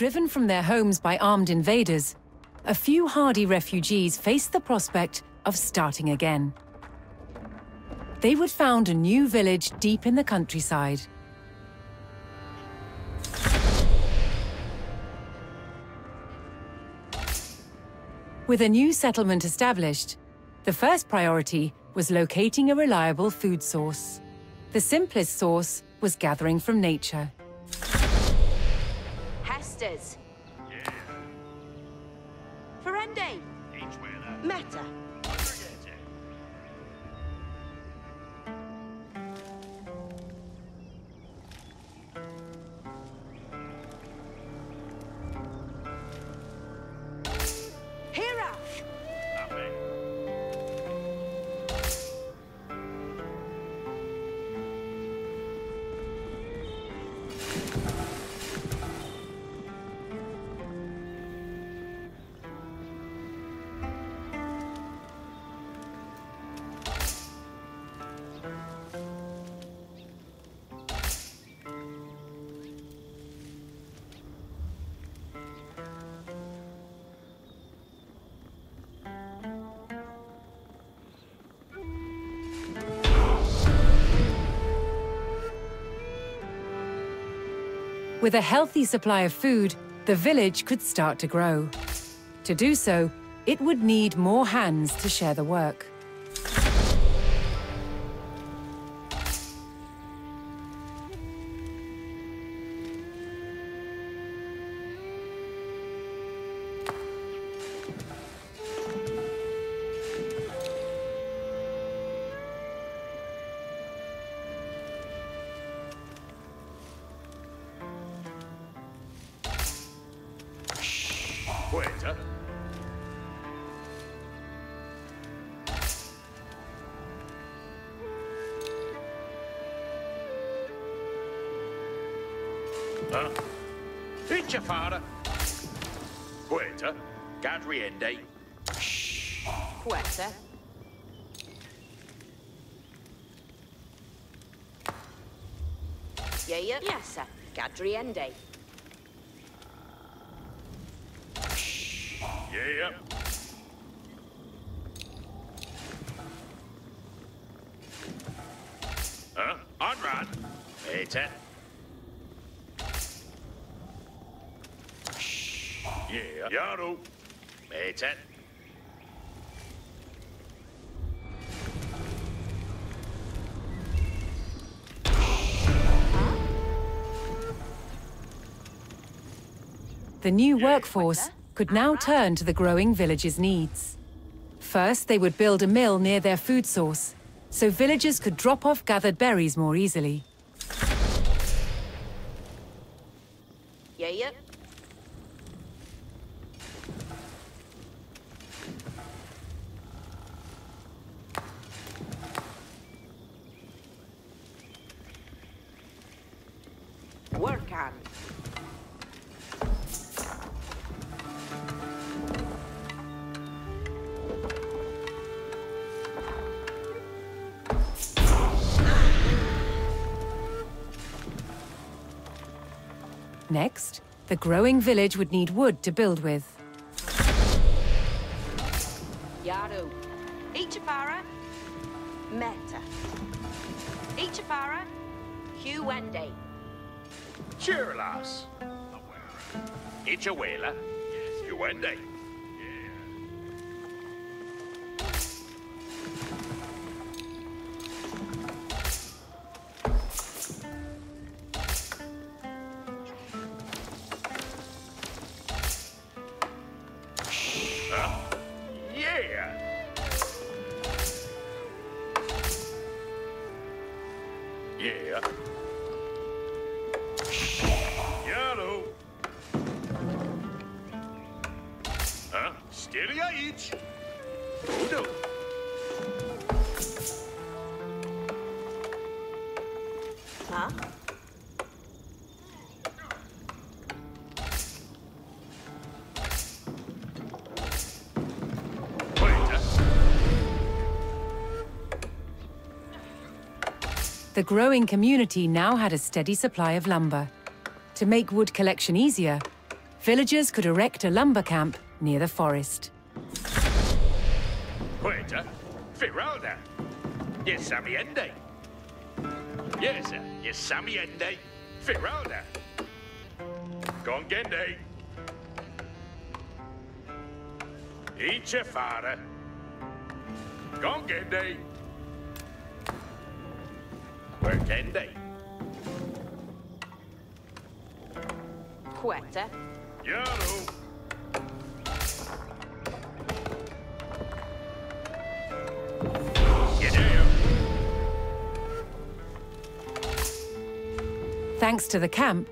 driven from their homes by armed invaders, a few hardy refugees faced the prospect of starting again. They would found a new village deep in the countryside. With a new settlement established, the first priority was locating a reliable food source. The simplest source was gathering from nature. Hester's. Ferende. Meta. With a healthy supply of food, the village could start to grow. To do so, it would need more hands to share the work. Ichafara. Poeta. Gadriende. Quetta. Yea, yesa. Gadriende. Yeah. Huh? Onrad. Poeta. Yeah. Yaru. Poeta. The new workforce could now turn to the growing village's needs. First, they would build a mill near their food source, so villagers could drop off gathered berries more easily. Yea. Work Next, the growing village would need wood to build with. Yaru. Ichapara. Meta. Ichapara. Huende. Chirilas. Ichawela. Uende. The growing community now had a steady supply of lumber. To make wood collection easier, villagers could erect a lumber camp near the forest. Queta, Firalda. Yes, amiende. Yes, yes, amiende. Firalda. Gongende. Iche fare. Gongende. Workende. Quetta. Yaro. Yedeo. Thanks to the camp,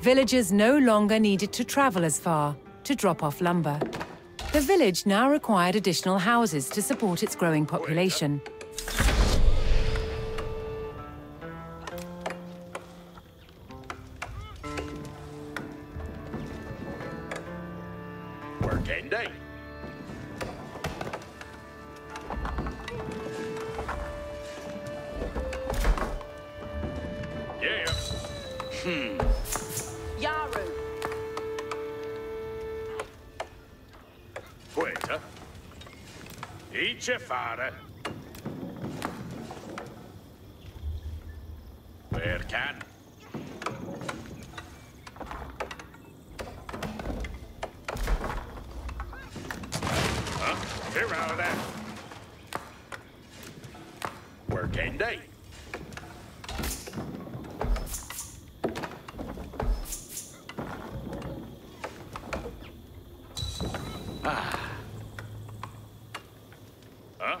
villagers no longer needed to travel as far to drop off lumber. The village now required additional houses to support its growing population. Workende. Yeah. Hmm. Yaru. Queta. Iche fare. Where can? Huh? Here out of that. Working day. Huh?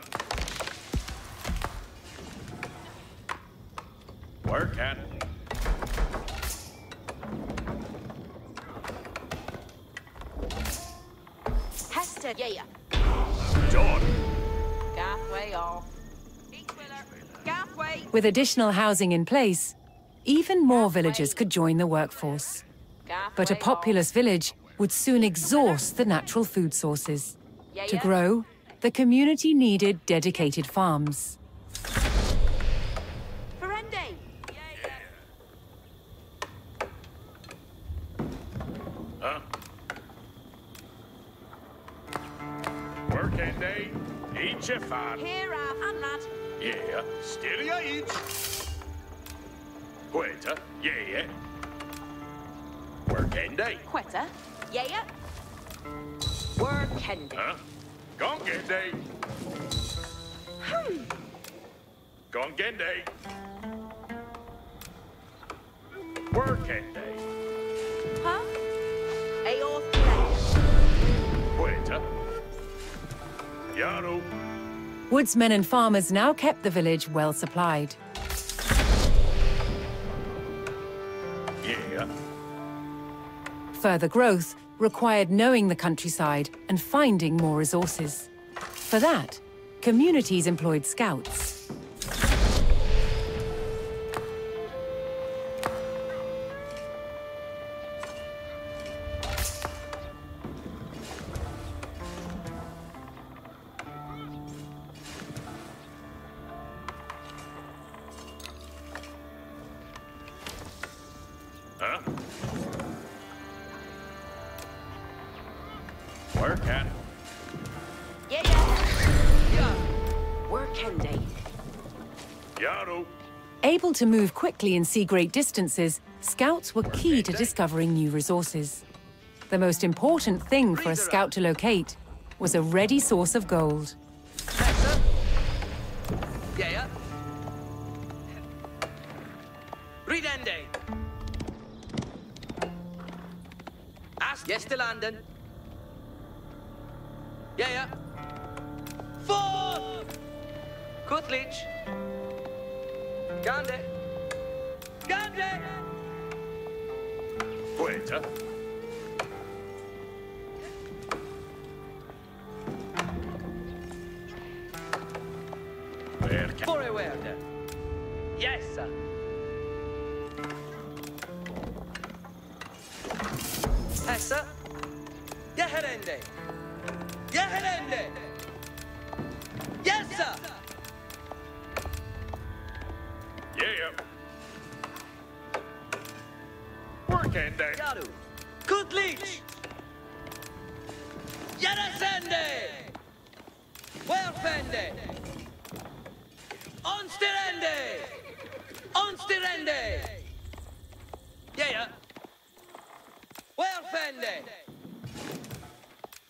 Working. Hester. Yeah. John. Gathway off. Gathway. With additional housing in place, even more villagers could join the workforce. But a Gathway populous village would soon exhaust the natural food sources. Yeah, To yeah. grow, the community needed dedicated farms. Here, uh, Anrad. Yeah. Styria each. Queta. Yeah. Working day. Quetta. Yeah. Workende. Eh? Huh? Gongen day. Eh? Gongen day. Eh? Working day. Huh? Aoth. Queta. Yaro. Woodsmen and farmers now kept the village well supplied. Yeah. Further growth required knowing the countryside and finding more resources. For that, communities employed scouts. To move quickly and see great distances, scouts were key to discovering new resources. The most important thing for a scout to locate was a ready source of gold. Hester? Yeah, yeah. Ridende. Ask yes to London. Yeah, yeah. Four! Kutlich. Gandhi! Where can? For a word. Yes, sir. Yeherende. Yeherende. Yes, sir. Yeah. Day. Yaru. Kutlich! Yarasende! Welfende! Onstirende! Onstirende! Yeah, yeah. Welfende!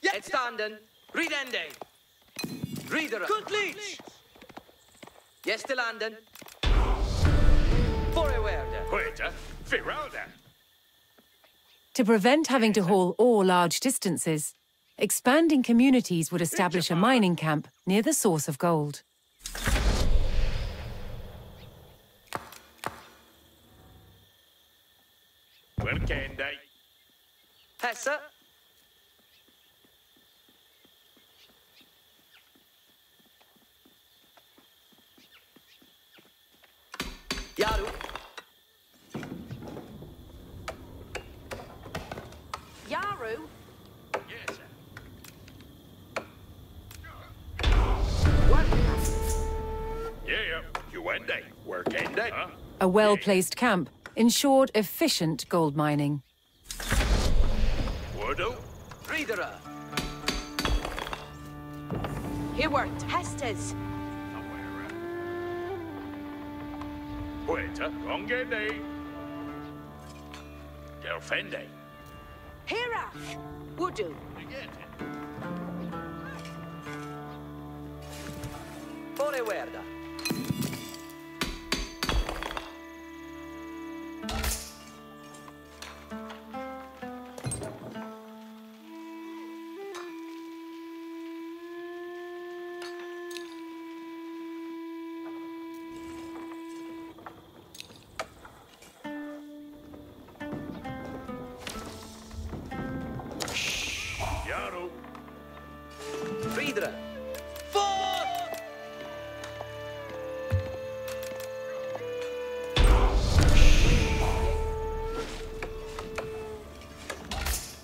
Yeah, standen! Ridende! Rieder! Kutlich! Yes, till landen! Forward! Quita. Firalda. To prevent having to haul ore large distances, expanding communities would establish a mining camp near the source of gold. Workende. Hessa! Yaru! Yaru. Yes, sir. Yeah, Uende. Workende. Huh? A well-placed camp ensured efficient gold mining. Woodoo. Riedera! Here were testers. Quita. Gongende. Gelfende. Hirach. Wudu. Forward! Thank you.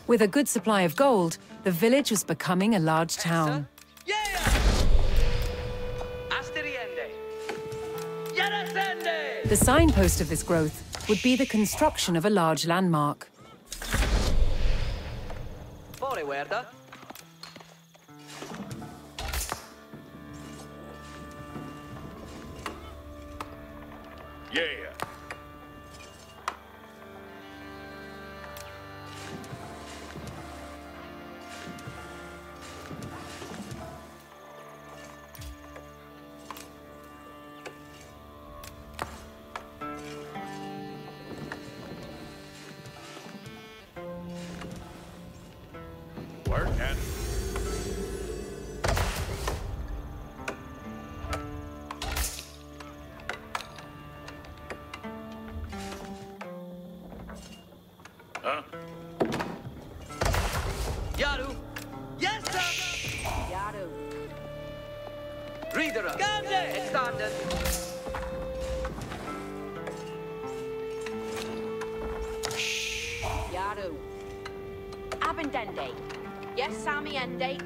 With a good supply of gold, the village was becoming a large town. Yeah! Asteriende! Yarasende! The signpost of this growth would be the construction of a large landmark. Huh? Yaru! Yes, sir! Yaru. Reader Riedera! Gande! Standen! Yaru. Abendende. Yes, Sami Ende.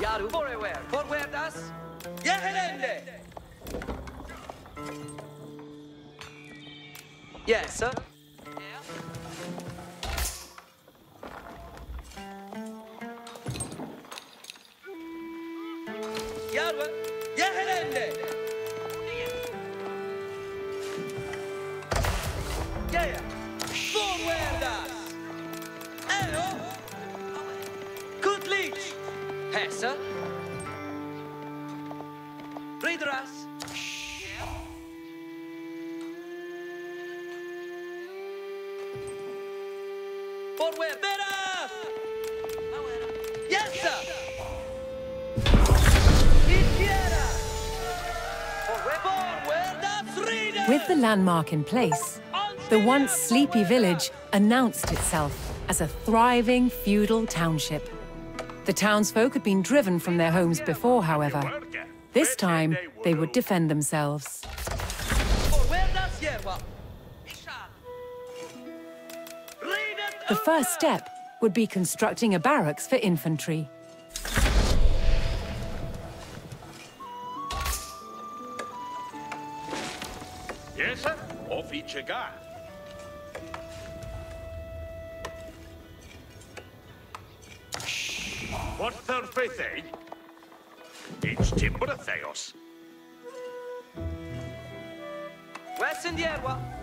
Yaru! Forward! Forward us! Yahelende! Yes, sir. Yes, sir! With the landmark in place, the once sleepy village announced itself as a thriving feudal township. The townsfolk had been driven from their homes before, however. This time, they would defend themselves. First step would be constructing a barracks for infantry. Yes, sir. Off each you go. What's their faith, eh? It's timber theos. Wesindierwa. Huepat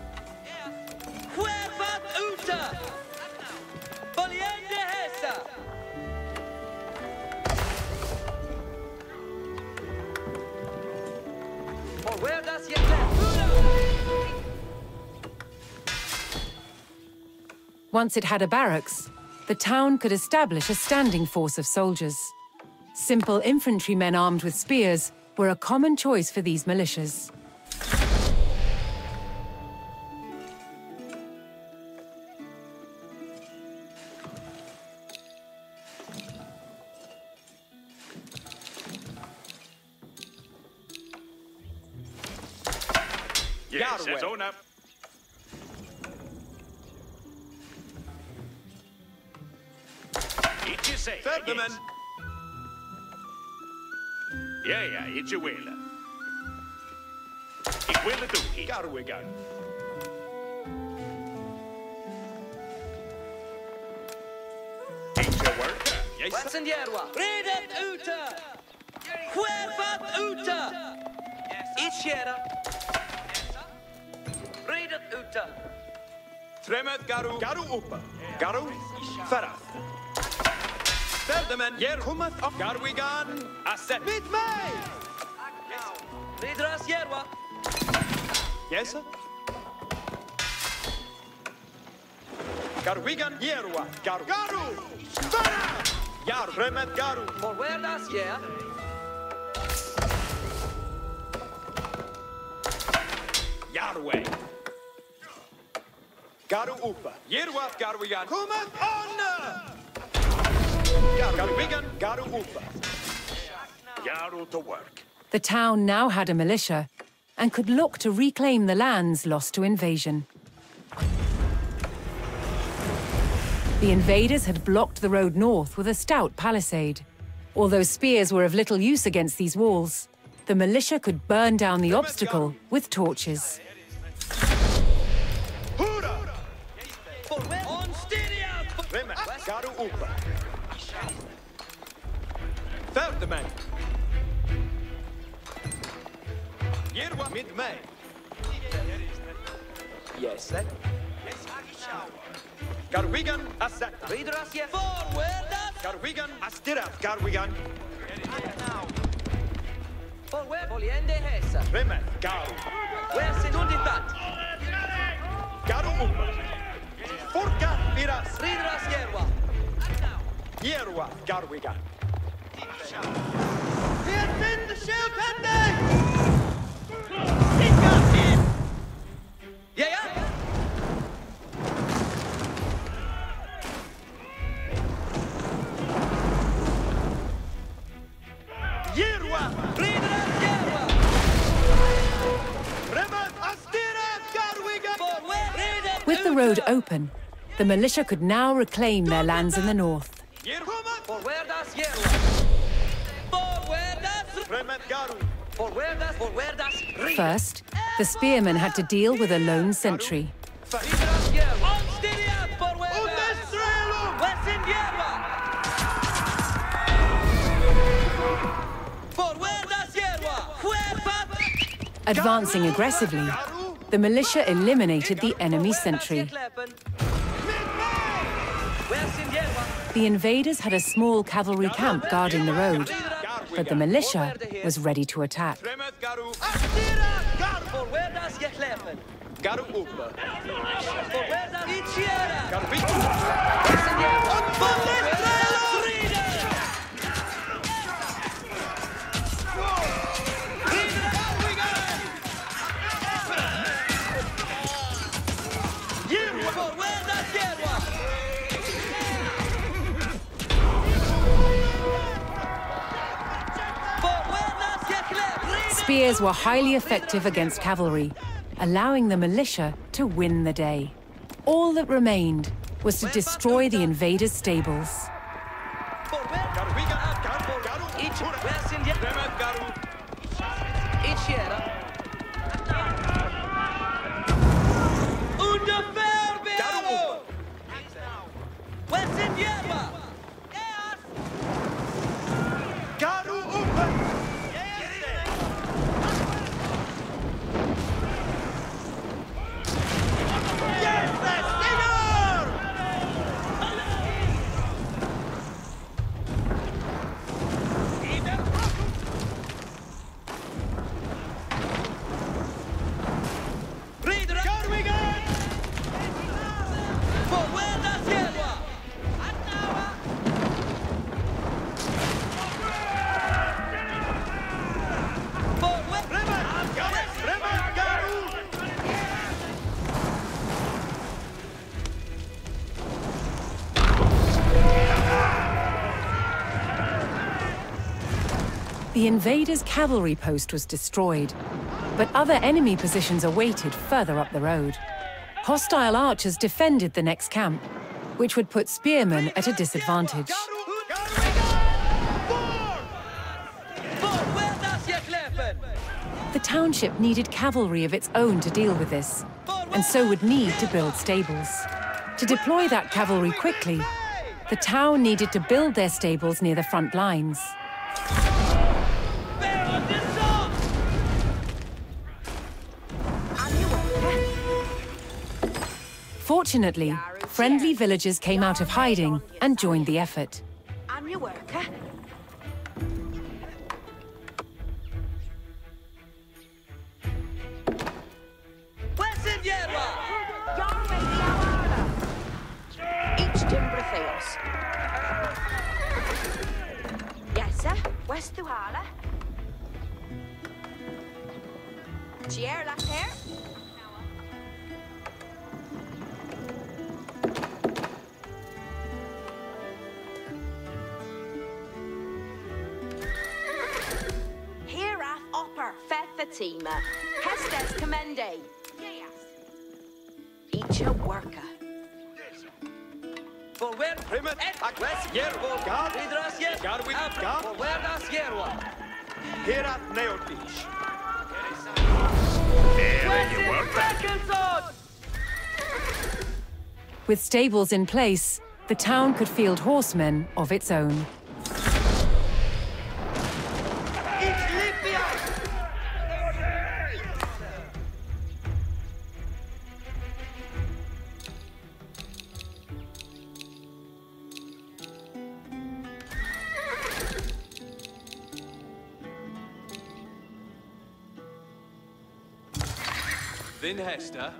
Once it had a barracks, the town could establish a standing force of soldiers. Simple infantrymen armed with spears were a common choice for these militias. You say. Ferdinand. yes. Ja, ja, each you will. Ik wil het doen. Ik. Garwigan. Each your work. Yes, sir. Wesindierwa. Redet uta. Huepat uta. Ichiera. Redet uta. Tremet Garu. Garu Upa. Garu Farath. Ferdinand. Yer Kumath of Garwigan. Asset. Mit mig! Ridras Yerwa. Yes, sir. Garwigan Yerwa. Garu. Garu! Farath! Yar Tremet Garu. For where does yer? Yarway. Garu Upa. Yerwa Garwigan. Kumath on! The town now had a militia and could look to reclaim the lands lost to invasion. The invaders had blocked the road north with a stout palisade. Although spears were of little use against these walls, the militia could burn down the obstacle with torches. Ferdinand. Yerwa mid mig. Yes, sir. Garwigan Asset. Ridras Yer. For where does? Garwigan Astirat. Garwigan. For where? Poliende hesa. Tremet Garu. Where sinunditat? Garu Upa. Forka Viras. Ridras Yerwa. Yerwa Garwigan. With the road open, the militia could now reclaim their lands in the north. First, the spearmen had to deal with a lone sentry. Advancing aggressively, the militia eliminated the enemy sentry. The invaders had a small cavalry camp guarding the road, but the militia was ready to attack. Spears were highly effective against cavalry, allowing the militia to win the day. All that remained was to destroy the invaders' stables. The invaders' cavalry post was destroyed, but other enemy positions awaited further up the road. Hostile archers defended the next camp, which would put spearmen at a disadvantage. The township needed cavalry of its own to deal with this, and so would need to build stables. To deploy that cavalry quickly, the town needed to build their stables near the front lines. Fortunately, friendly villagers came out of hiding and joined the effort. On your work, huh? Väsen Järva! Jarve Diawara! Each timber Theos. Yes, sir. West Duhala. Tier last hair. Herath Opper Fethatima. Hestes Commende. Each a worker. Forward! Remat! Agnes, Jervo, Gar! Rideras Järva! Garvin, Gar! Forwardas Järva! Herat Neotlich! There you were. With stables in place, the town could field horsemen of its own. Vin Hester.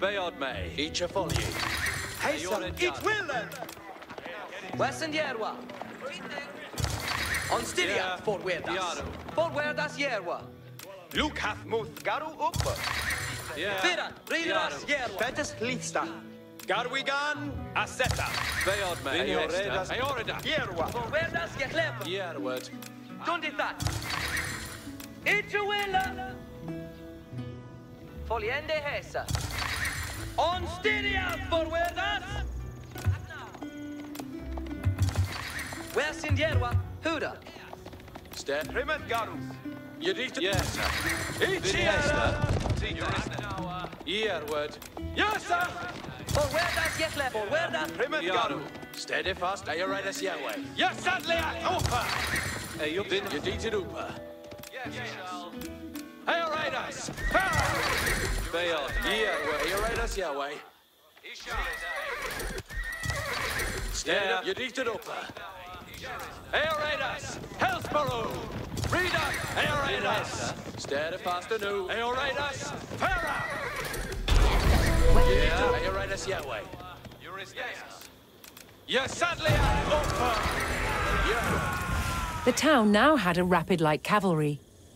Beod May. Each a folly. Hejsan, it's Willen! Väsen Järva! On Styria! Ja. Forwardas! Jaru. Forwardas Järva! Luke hath muth Garu uppe! Yeah. Fyra! Rideras Järva! Fettes Lista! Garvigan, Aseta! Bayard May. Vin Hester. Hester. Eorida. Jerva! Forwardas Järkläpen! Järward. Tundita! Ichuella! Foliende Hesa! On Styria! Forwardas! Väsen Järva! Huda! Step. Remat Garu! Jedita. Yes. Vin Hester. Järward. Yes, sir! Forwardas Järkläpen! Forwardas! Remat Garu! Steady fast. Eoridas Yahweh. Yes, sadly, Opa! Vin Jedita Upa. Eoridas! Beod. Järward. Eoridas Yahweh. Steady. Jedita Upa. Eoridas! Hellsborough! Rita! Eoridas! Steady fast anew. Eoridas! Farah! Yeah. Eoridas Yahweh. Yes, sadly, Opa! The town now had a rapid light cavalry,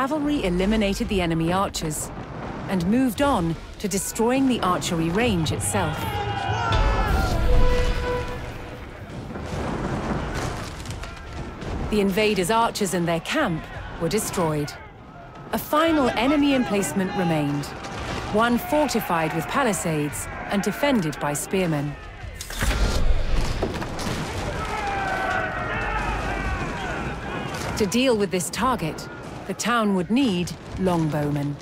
cavalry eliminated the enemy archers and moved on to destroying the archery range itself. The invaders' archers and their camp were destroyed. A final enemy emplacement remained, one fortified with palisades and defended by spearmen. To deal with this target, the town would need longbowmen.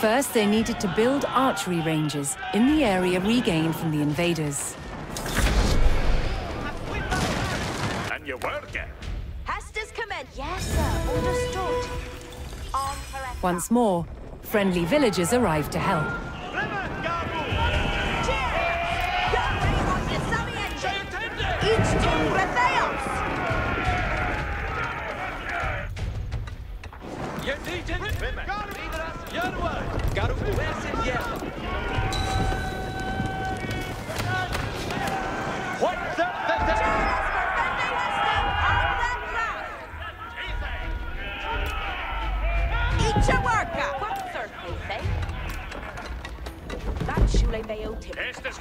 First, they needed to build archery ranges in the area regained from the invaders. And you work it. Hester's command. Yes, sir. Understood. On. Once more, friendly villagers arrived to help.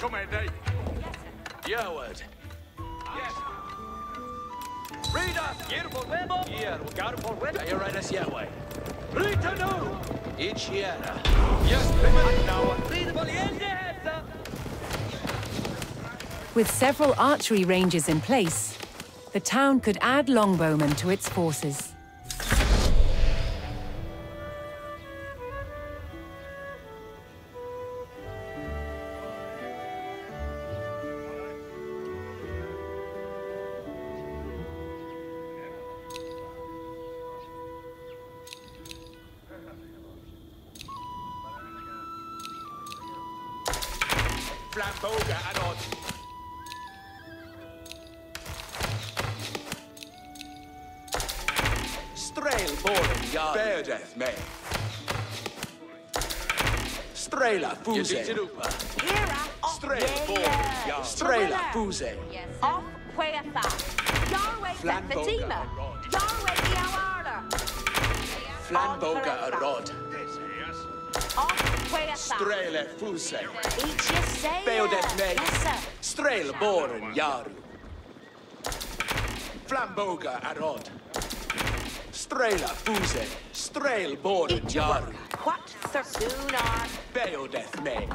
Tim. Estes comende. Yoward. Rida. Järva Vemo. Järva. Garu for Vemo. Are you right us Yahweh? Rita no. Each Yara. Yes, Vemo. Now. Rida Valiente Hester. With several archery ranges in place, the town could add longbowmen to its forces. Yeah. Strela. Strela Fuse. Off. Queatha. Yahweh. Fatima. Yahweh Diawarla. Flamboga Arod. Off. Queatha. Strele Fuse. Each you say. Beardeth me. Yes, sir. Strela Boren Yaru. Flamboga Arod. Strela Fuse. Strail Boren Yaru. Worker. What, sir? Sooner. Beodeth me.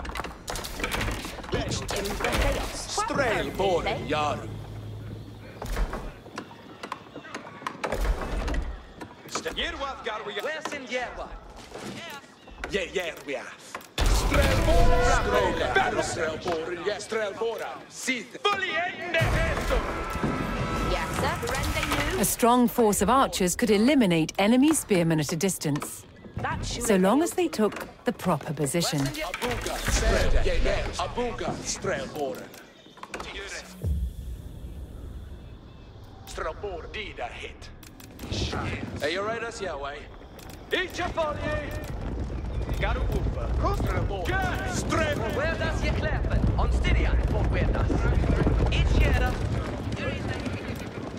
Each team Retheos. What, Strail sir, Boren Casey? Yaru. Järva. Garu Versin Järva. Yeah, yeah, we are. Strelbora, Strelbora, Strelbora, Sith. Yes, sir. A strong force of archers could eliminate enemy spearmen at a distance, That Shule so long as they took the proper position. Abuga, Strel, yeah, yeah, Abuga, Strelbora. Strelbora, Dida hit. Are you right us Yahweh? Each a Folje. Garu Upa. Strelbora, Strelbora. Vueltas je kläpen. On Styria. På vueltas. Each Järva.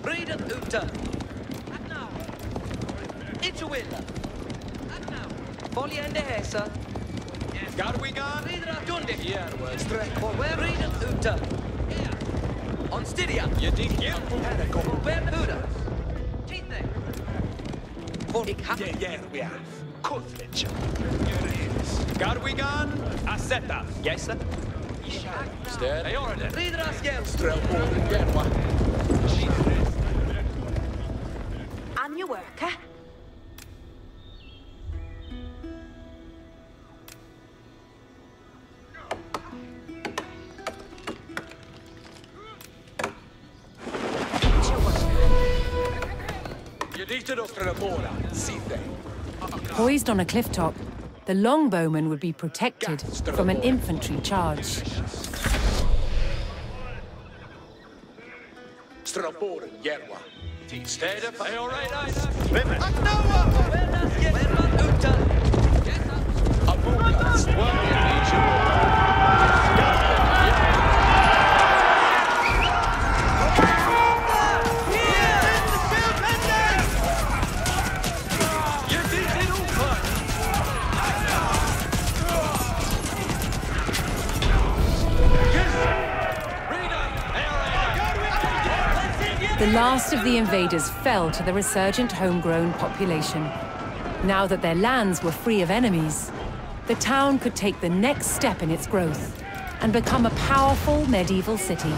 Rida A Willa. Folje Ende Hesa. Garwigan. Rida Dunde. Järva. Where Rida Uta. On Styria. Je dik je. På where Uda. Titne. På dik ha. Yeah, yeah, we are. Kuthlich. Garwigan. Aseta. Yes, sir. Stead. Jag gör det. Ridras hjälp. On a cliff top, the longbowmen would be protected from an infantry charge. The last of the invaders fell to the resurgent homegrown population. Now that their lands were free of enemies, the town could take the next step in its growth and become a powerful medieval city.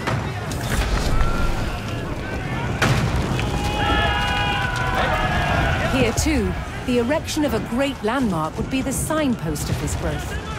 Here too, the erection of a great landmark would be the signpost of this growth.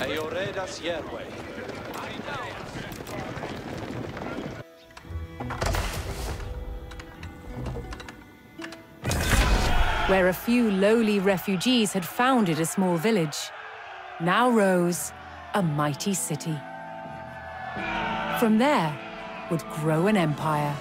Eoredas Yerwe. where a few lowly refugees had founded a small village, now rose a mighty city. From there would grow an empire.